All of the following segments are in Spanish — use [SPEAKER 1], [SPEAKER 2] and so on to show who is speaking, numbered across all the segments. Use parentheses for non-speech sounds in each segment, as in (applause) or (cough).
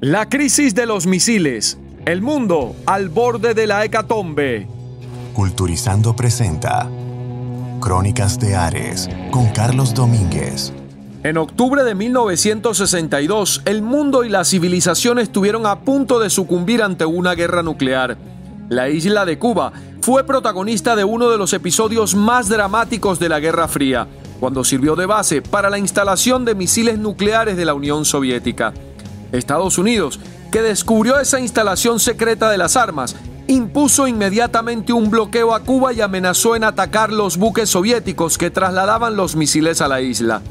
[SPEAKER 1] La crisis de los misiles. El mundo al borde de la hecatombe.
[SPEAKER 2] Culturizando presenta Crónicas de Ares con Carlos Domínguez.
[SPEAKER 1] En octubre de 1962, el mundo y la civilización estuvieron a punto de sucumbir ante una guerra nuclear. La isla de Cuba fue protagonista de uno de los episodios más dramáticos de la Guerra Fría, cuando sirvió de base para la instalación de misiles nucleares de la Unión Soviética. Estados Unidos, que descubrió esa instalación secreta de las armas, impuso inmediatamente un bloqueo a Cuba y amenazó en atacar los buques soviéticos que trasladaban los misiles a la isla.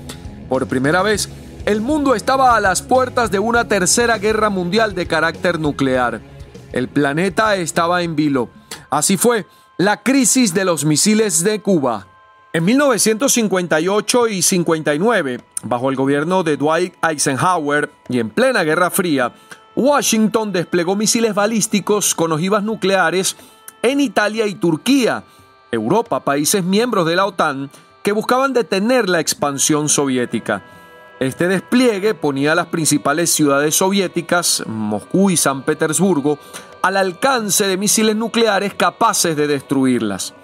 [SPEAKER 1] Por primera vez, el mundo estaba a las puertas de una tercera guerra mundial de carácter nuclear. El planeta estaba en vilo. Así fue la crisis de los misiles de Cuba. En 1958 y 59, bajo el gobierno de Dwight Eisenhower y en plena Guerra Fría, Washington desplegó misiles balísticos con ojivas nucleares en Italia y Turquía, Europa, países miembros de la OTAN, que buscaban detener la expansión soviética. Este despliegue ponía a las principales ciudades soviéticas, Moscú y San Petersburgo, al alcance de misiles nucleares capaces de destruirlas.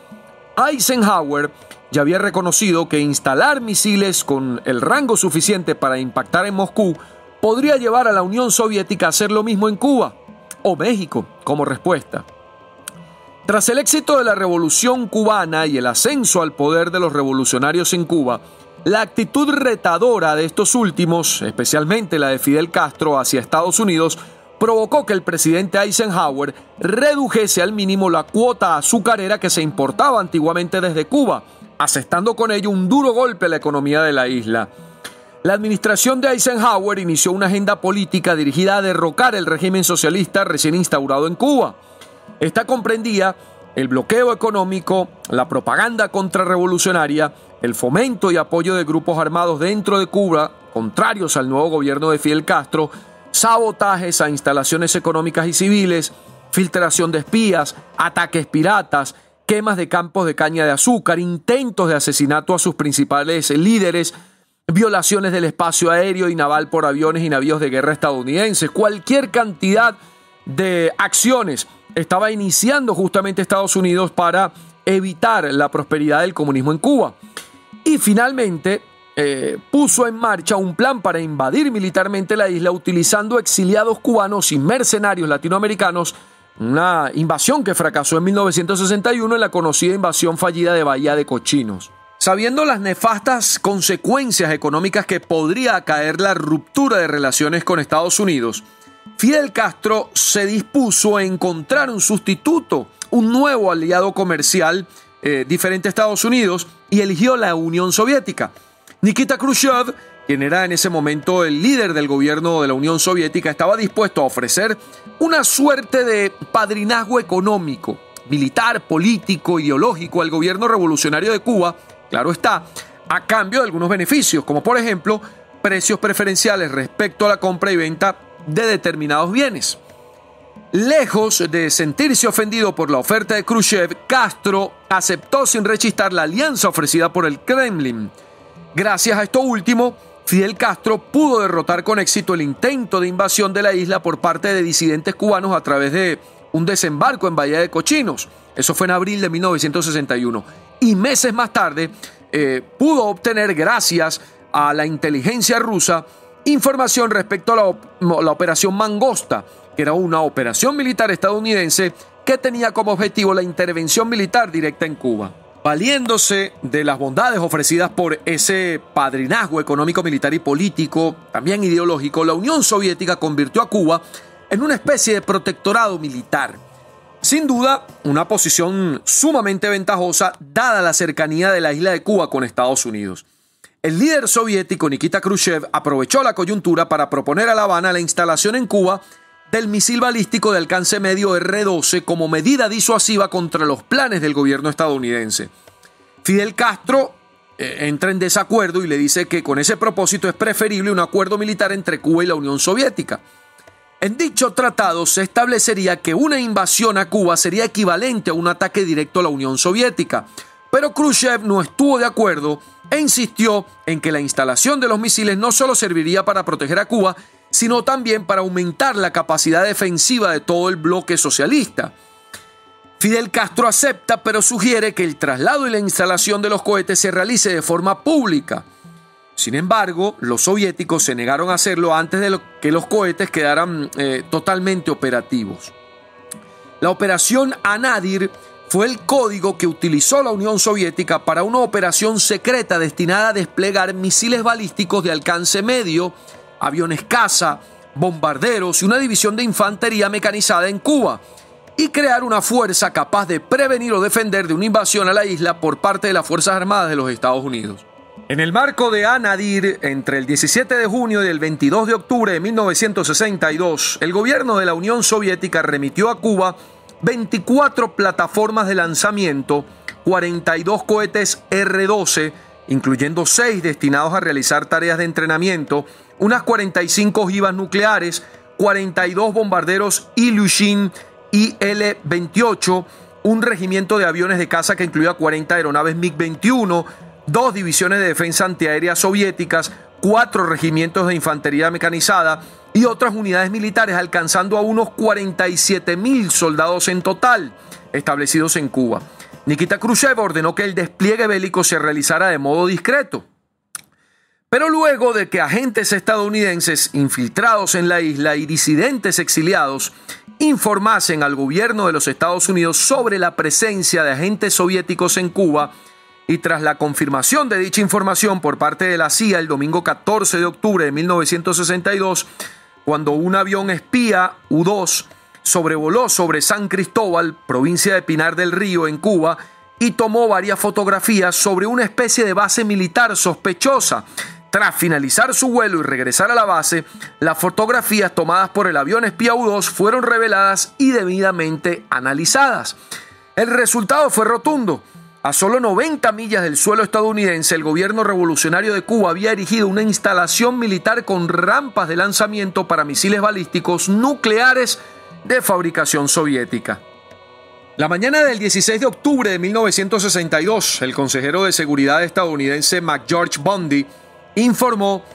[SPEAKER 1] Eisenhower ya había reconocido que instalar misiles con el rango suficiente para impactar en Moscú podría llevar a la Unión Soviética a hacer lo mismo en Cuba o México como respuesta. Tras el éxito de la revolución cubana y el ascenso al poder de los revolucionarios en Cuba, la actitud retadora de estos últimos, especialmente la de Fidel Castro hacia Estados Unidos, provocó que el presidente Eisenhower redujese al mínimo la cuota azucarera que se importaba antiguamente desde Cuba, asestando con ello un duro golpe a la economía de la isla. La administración de Eisenhower inició una agenda política dirigida a derrocar el régimen socialista recién instaurado en Cuba. Esta comprendía el bloqueo económico, la propaganda contrarrevolucionaria, el fomento y apoyo de grupos armados dentro de Cuba, contrarios al nuevo gobierno de Fidel Castro, sabotajes a instalaciones económicas y civiles, filtración de espías, ataques piratas, quemas de campos de caña de azúcar, intentos de asesinato a sus principales líderes, violaciones del espacio aéreo y naval por aviones y navíos de guerra estadounidenses, cualquier cantidad de acciones estaba iniciando justamente Estados Unidos para evitar la prosperidad del comunismo en Cuba. Y finalmente eh, puso en marcha un plan para invadir militarmente la isla utilizando exiliados cubanos y mercenarios latinoamericanos una invasión que fracasó en 1961 en la conocida invasión fallida de Bahía de Cochinos. Sabiendo las nefastas consecuencias económicas que podría caer la ruptura de relaciones con Estados Unidos, Fidel Castro se dispuso a encontrar un sustituto, un nuevo aliado comercial eh, diferente a Estados Unidos, y eligió la Unión Soviética. Nikita Khrushchev quien era en ese momento el líder del gobierno de la Unión Soviética, estaba dispuesto a ofrecer una suerte de padrinazgo económico, militar, político, ideológico al gobierno revolucionario de Cuba, claro está, a cambio de algunos beneficios, como por ejemplo precios preferenciales respecto a la compra y venta de determinados bienes. Lejos de sentirse ofendido por la oferta de Khrushchev, Castro aceptó sin rechistar la alianza ofrecida por el Kremlin. Gracias a esto último, Fidel Castro pudo derrotar con éxito el intento de invasión de la isla por parte de disidentes cubanos a través de un desembarco en Bahía de Cochinos. Eso fue en abril de 1961. Y meses más tarde eh, pudo obtener, gracias a la inteligencia rusa, información respecto a la, la operación Mangosta, que era una operación militar estadounidense que tenía como objetivo la intervención militar directa en Cuba. Valiéndose de las bondades ofrecidas por ese padrinazgo económico, militar y político, también ideológico, la Unión Soviética convirtió a Cuba en una especie de protectorado militar. Sin duda, una posición sumamente ventajosa dada la cercanía de la isla de Cuba con Estados Unidos. El líder soviético Nikita Khrushchev aprovechó la coyuntura para proponer a La Habana la instalación en Cuba del misil balístico de alcance medio R-12 como medida disuasiva contra los planes del gobierno estadounidense. Fidel Castro eh, entra en desacuerdo y le dice que con ese propósito es preferible un acuerdo militar entre Cuba y la Unión Soviética. En dicho tratado se establecería que una invasión a Cuba sería equivalente a un ataque directo a la Unión Soviética, pero Khrushchev no estuvo de acuerdo e insistió en que la instalación de los misiles no solo serviría para proteger a Cuba, sino también para aumentar la capacidad defensiva de todo el bloque socialista. Fidel Castro acepta, pero sugiere que el traslado y la instalación de los cohetes se realice de forma pública. Sin embargo, los soviéticos se negaron a hacerlo antes de que los cohetes quedaran eh, totalmente operativos. La operación Anadir fue el código que utilizó la Unión Soviética para una operación secreta destinada a desplegar misiles balísticos de alcance medio, aviones caza, bombarderos y una división de infantería mecanizada en Cuba, y crear una fuerza capaz de prevenir o defender de una invasión a la isla por parte de las Fuerzas Armadas de los Estados Unidos. En el marco de Anadir, entre el 17 de junio y el 22 de octubre de 1962, el gobierno de la Unión Soviética remitió a Cuba 24 plataformas de lanzamiento, 42 cohetes R-12, incluyendo 6 destinados a realizar tareas de entrenamiento, unas 45 ojivas nucleares, 42 bombarderos Ilyushin IL-28, un regimiento de aviones de caza que incluía 40 aeronaves MiG-21, dos divisiones de defensa antiaérea soviéticas, cuatro regimientos de infantería mecanizada y otras unidades militares, alcanzando a unos 47 mil soldados en total establecidos en Cuba. Nikita Khrushchev ordenó que el despliegue bélico se realizara de modo discreto. Pero luego de que agentes estadounidenses infiltrados en la isla y disidentes exiliados informasen al gobierno de los Estados Unidos sobre la presencia de agentes soviéticos en Cuba, y tras la confirmación de dicha información por parte de la CIA el domingo 14 de octubre de 1962, cuando un avión espía U-2 sobrevoló sobre San Cristóbal, provincia de Pinar del Río, en Cuba, y tomó varias fotografías sobre una especie de base militar sospechosa. Tras finalizar su vuelo y regresar a la base, las fotografías tomadas por el avión espía U-2 fueron reveladas y debidamente analizadas. El resultado fue rotundo. A solo 90 millas del suelo estadounidense, el gobierno revolucionario de Cuba había erigido una instalación militar con rampas de lanzamiento para misiles balísticos nucleares de fabricación soviética. La mañana del 16 de octubre de 1962, el consejero de seguridad estadounidense McGeorge Bundy informó,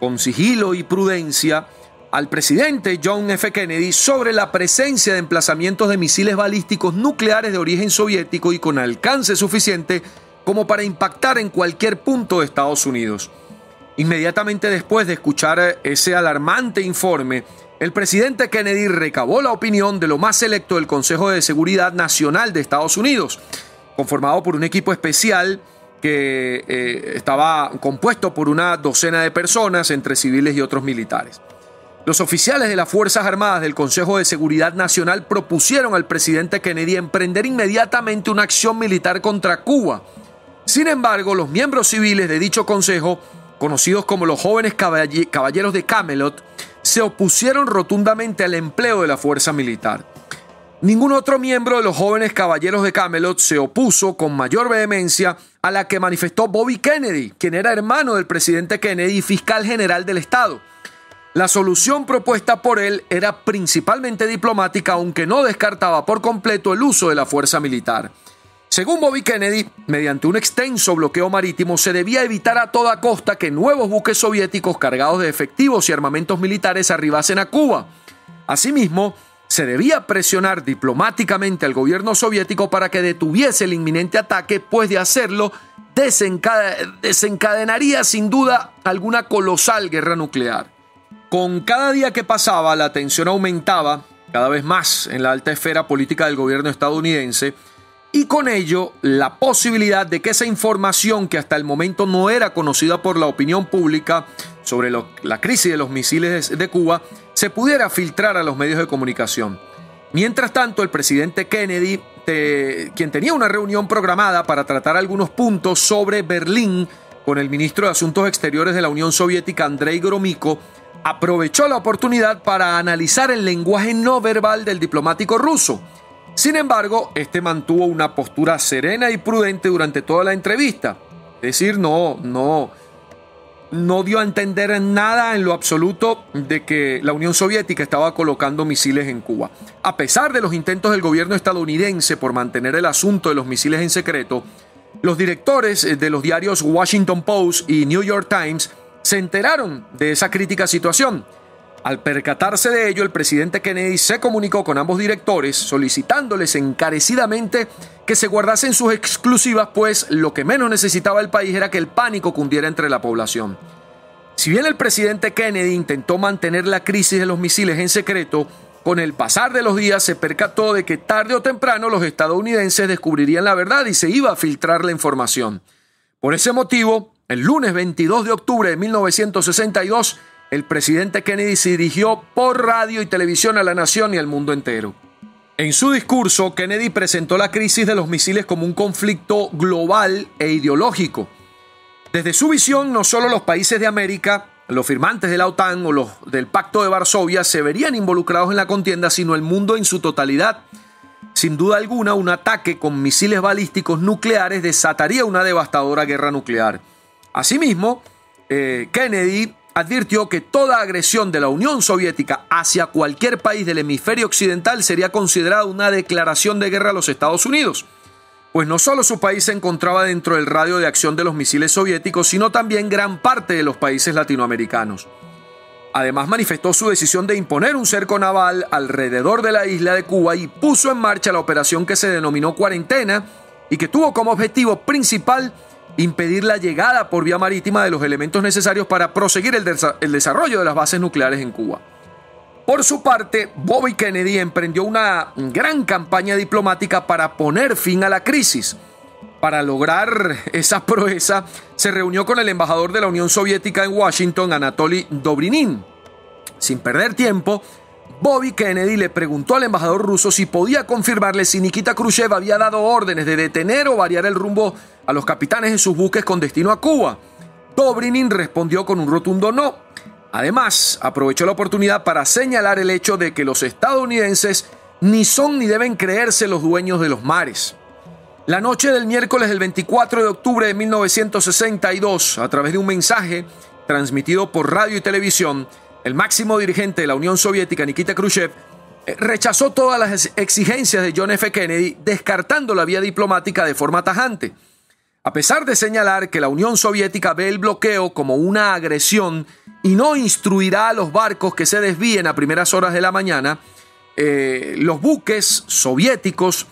[SPEAKER 1] con sigilo y prudencia, al presidente John F. Kennedy sobre la presencia de emplazamientos de misiles balísticos nucleares de origen soviético y con alcance suficiente como para impactar en cualquier punto de Estados Unidos. Inmediatamente después de escuchar ese alarmante informe, el presidente Kennedy recabó la opinión de lo más selecto del Consejo de Seguridad Nacional de Estados Unidos, conformado por un equipo especial que eh, estaba compuesto por una docena de personas, entre civiles y otros militares. Los oficiales de las Fuerzas Armadas del Consejo de Seguridad Nacional propusieron al presidente Kennedy emprender inmediatamente una acción militar contra Cuba. Sin embargo, los miembros civiles de dicho consejo, conocidos como los jóvenes caballeros de Camelot, se opusieron rotundamente al empleo de la fuerza militar. Ningún otro miembro de los jóvenes caballeros de Camelot se opuso con mayor vehemencia a la que manifestó Bobby Kennedy, quien era hermano del presidente Kennedy y fiscal general del Estado. La solución propuesta por él era principalmente diplomática, aunque no descartaba por completo el uso de la fuerza militar. Según Bobby Kennedy, mediante un extenso bloqueo marítimo se debía evitar a toda costa que nuevos buques soviéticos cargados de efectivos y armamentos militares arribasen a Cuba. Asimismo, se debía presionar diplomáticamente al gobierno soviético para que detuviese el inminente ataque, pues de hacerlo desencadenaría sin duda alguna colosal guerra nuclear. Con cada día que pasaba, la tensión aumentaba cada vez más en la alta esfera política del gobierno estadounidense y con ello la posibilidad de que esa información que hasta el momento no era conocida por la opinión pública sobre la crisis de los misiles de Cuba se pudiera filtrar a los medios de comunicación. Mientras tanto, el presidente Kennedy, quien tenía una reunión programada para tratar algunos puntos sobre Berlín con el ministro de Asuntos Exteriores de la Unión Soviética, Andrei Gromyko, aprovechó la oportunidad para analizar el lenguaje no verbal del diplomático ruso. Sin embargo, este mantuvo una postura serena y prudente durante toda la entrevista. Es decir, no, no, no dio a entender nada en lo absoluto de que la Unión Soviética estaba colocando misiles en Cuba. A pesar de los intentos del gobierno estadounidense por mantener el asunto de los misiles en secreto, los directores de los diarios Washington Post y New York Times se enteraron de esa crítica situación. Al percatarse de ello, el presidente Kennedy se comunicó con ambos directores solicitándoles encarecidamente que se guardasen sus exclusivas, pues lo que menos necesitaba el país era que el pánico cundiera entre la población. Si bien el presidente Kennedy intentó mantener la crisis de los misiles en secreto, con el pasar de los días se percató de que tarde o temprano los estadounidenses descubrirían la verdad y se iba a filtrar la información. Por ese motivo, el lunes 22 de octubre de 1962, el presidente Kennedy se dirigió por radio y televisión a la nación y al mundo entero. En su discurso, Kennedy presentó la crisis de los misiles como un conflicto global e ideológico. Desde su visión, no solo los países de América, los firmantes de la OTAN o los del Pacto de Varsovia se verían involucrados en la contienda, sino el mundo en su totalidad. Sin duda alguna, un ataque con misiles balísticos nucleares desataría una devastadora guerra nuclear. Asimismo, eh, Kennedy advirtió que toda agresión de la Unión Soviética hacia cualquier país del hemisferio occidental sería considerada una declaración de guerra a los Estados Unidos, pues no solo su país se encontraba dentro del radio de acción de los misiles soviéticos, sino también gran parte de los países latinoamericanos. Además manifestó su decisión de imponer un cerco naval alrededor de la isla de Cuba y puso en marcha la operación que se denominó Cuarentena y que tuvo como objetivo principal impedir la llegada por vía marítima de los elementos necesarios para proseguir el, desarrollo de las bases nucleares en Cuba. Por su parte, Bobby Kennedy emprendió una gran campaña diplomática para poner fin a la crisis. Para lograr esa (laughs) proeza, se reunió con el embajador de la Unión Soviética en Washington, Anatoly Dobrinin. Sin perder tiempo, Bobby Kennedy le preguntó al embajador ruso si podía confirmarle si Nikita Khrushchev había dado órdenes de detener o variar el rumbo a los capitanes de sus buques con destino a Cuba. Dobrinin respondió con un rotundo no. Además, aprovechó la oportunidad para señalar el hecho de que los estadounidenses ni son ni deben creerse los dueños de los mares. La noche del miércoles del 24 de octubre de 1962, a través de un mensaje transmitido por radio y televisión, el máximo dirigente de la Unión Soviética, Nikita Khrushchev, eh, rechazó todas las exigencias de John F. Kennedy, descartando la vía diplomática de forma tajante. A pesar de señalar que la Unión Soviética ve el bloqueo como una agresión y no instruirá a los barcos que se desvíen a primeras horas de la mañana, eh, los buques soviéticos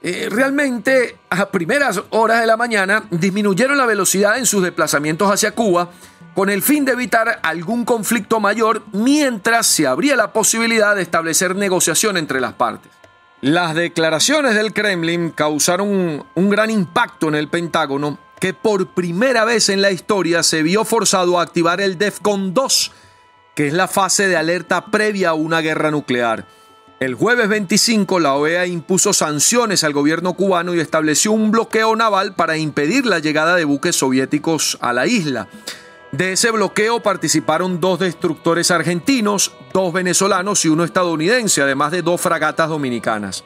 [SPEAKER 1] eh, realmente a primeras horas de la mañana disminuyeron la velocidad en sus desplazamientos hacia Cuba con el fin de evitar algún conflicto mayor mientras se abría la posibilidad de establecer negociación entre las partes. Las declaraciones del Kremlin causaron un, gran impacto en el Pentágono, que por primera vez en la historia se vio forzado a activar el DEFCON 2, que es la fase de alerta previa a una guerra nuclear. El jueves 25 la OEA impuso sanciones al gobierno cubano y estableció un bloqueo naval para impedir la llegada de buques soviéticos a la isla. De ese bloqueo participaron dos destructores argentinos, dos venezolanos y uno estadounidense, además de dos fragatas dominicanas.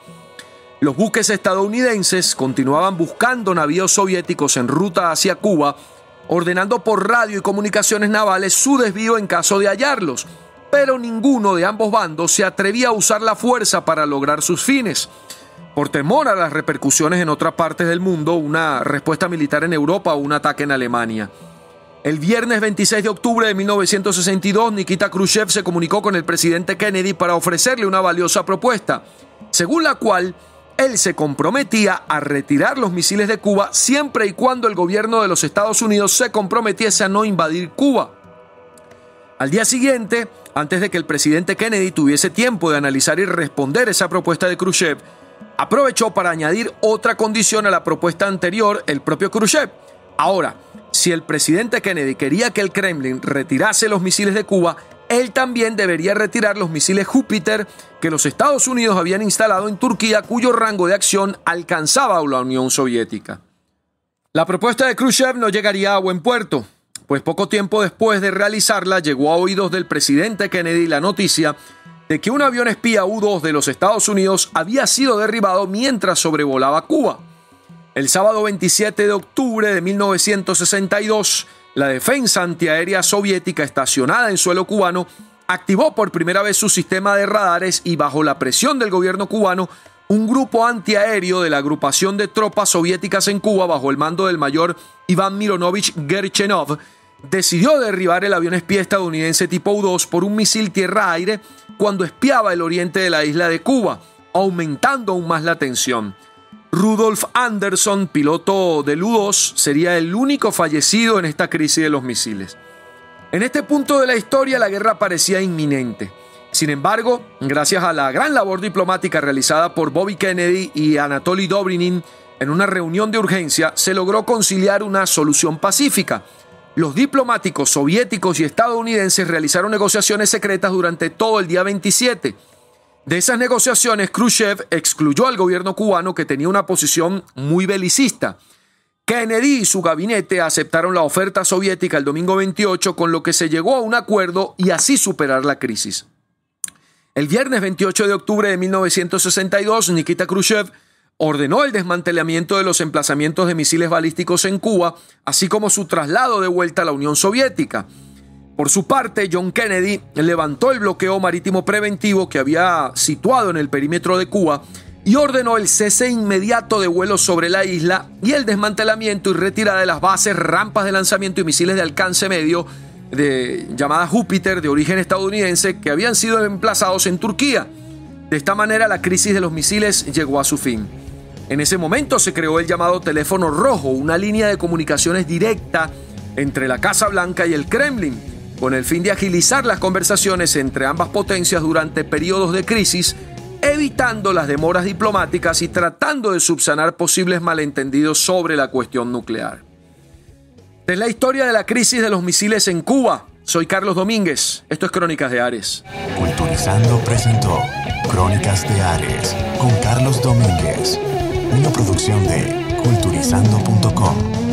[SPEAKER 1] Los buques estadounidenses continuaban buscando navíos soviéticos en ruta hacia Cuba, ordenando por radio y comunicaciones navales su desvío en caso de hallarlos, pero ninguno de ambos bandos se atrevía a usar la fuerza para lograr sus fines. Por temor a las repercusiones en otras partes del mundo, una respuesta militar en Europa o un ataque en Alemania. El viernes 26 de octubre de 1962, Nikita Khrushchev se comunicó con el presidente Kennedy para ofrecerle una valiosa propuesta, según la cual él se comprometía a retirar los misiles de Cuba siempre y cuando el gobierno de los Estados Unidos se comprometiese a no invadir Cuba. Al día siguiente, antes de que el presidente Kennedy tuviese tiempo de analizar y responder esa propuesta de Khrushchev, aprovechó para añadir otra condición a la propuesta anterior el propio Khrushchev. Ahora, si el presidente Kennedy quería que el Kremlin retirase los misiles de Cuba, él también debería retirar los misiles Júpiter que los Estados Unidos habían instalado en Turquía, cuyo rango de acción alcanzaba a la Unión Soviética. La propuesta de Khrushchev no llegaría a buen puerto, pues poco tiempo después de realizarla llegó a oídos del presidente Kennedy la noticia de que un avión espía U-2 de los Estados Unidos había sido derribado mientras sobrevolaba Cuba. El sábado 27 de octubre de 1962, la defensa antiaérea soviética estacionada en suelo cubano activó por primera vez su sistema de radares y bajo la presión del gobierno cubano, un grupo antiaéreo de la agrupación de tropas soviéticas en Cuba bajo el mando del mayor Iván Mironovich Gerchenov decidió derribar el avión espía estadounidense tipo U-2 por un misil tierra-aire cuando espiaba el oriente de la isla de Cuba, aumentando aún más la tensión. Rudolf Anderson, piloto del U-2, sería el único fallecido en esta crisis de los misiles. En este punto de la historia la guerra parecía inminente. Sin embargo, gracias a la gran labor diplomática realizada por Bobby Kennedy y Anatoly Dobrinin, en una reunión de urgencia se logró conciliar una solución pacífica. Los diplomáticos soviéticos y estadounidenses realizaron negociaciones secretas durante todo el día 27. De esas negociaciones, Khrushchev excluyó al gobierno cubano que tenía una posición muy belicista. Kennedy y su gabinete aceptaron la oferta soviética el domingo 28, con lo que se llegó a un acuerdo y así superar la crisis. El viernes 28 de octubre de 1962, Nikita Khrushchev ordenó el desmantelamiento de los emplazamientos de misiles balísticos en Cuba, así como su traslado de vuelta a la Unión Soviética. Por su parte, John Kennedy levantó el bloqueo marítimo preventivo que había situado en el perímetro de Cuba y ordenó el cese inmediato de vuelos sobre la isla y el desmantelamiento y retirada de las bases, rampas de lanzamiento y misiles de alcance medio de llamada Júpiter de origen estadounidense que habían sido emplazados en Turquía. De esta manera la crisis de los misiles llegó a su fin. En ese momento se creó el llamado teléfono rojo, una línea de comunicaciones directa entre la Casa Blanca y el Kremlin, con el fin de agilizar las conversaciones entre ambas potencias durante periodos de crisis evitando las demoras diplomáticas y tratando de subsanar posibles malentendidos sobre la cuestión nuclear. Es la historia de la crisis de los misiles en Cuba. Soy Carlos Domínguez. Esto es Crónicas de Ares.
[SPEAKER 2] Culturizando presentó Crónicas de Ares con Carlos Domínguez, una producción de culturizando.com.